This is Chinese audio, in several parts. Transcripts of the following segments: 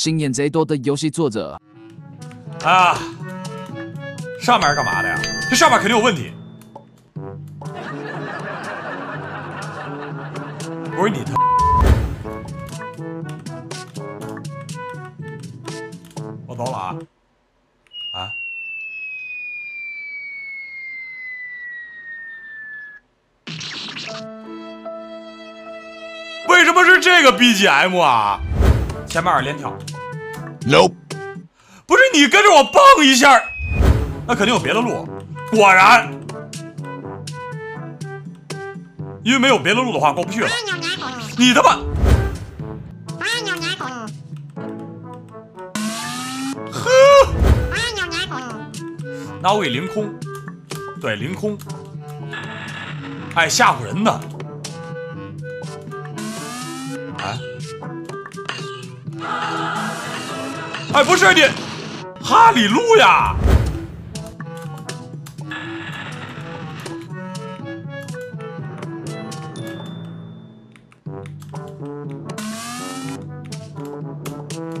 心眼贼多的游戏作者。啊，上面是干嘛的呀？这上面肯定有问题。不是你他，我走了啊啊！为什么是这个 BGM 啊？前面二连跳。Nope. 不是你跟着我蹦一下，那肯定有别的路。果然，因为没有别的路的话，过不去了。你他妈！呵，那我给凌空，对凌空，哎吓唬人的，哎，哎不是你，哈里路呀。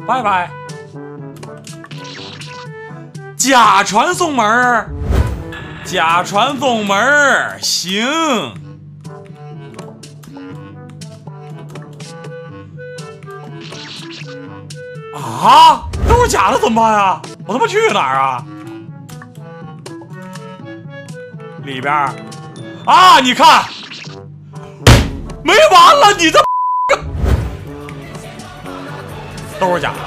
拜拜。假传送门儿，假传送门儿，行。啊，都是假的怎么办啊？我他妈去哪儿啊？里边儿啊，你看，没完了，你这都是假的。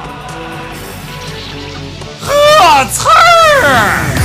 呵，刺儿。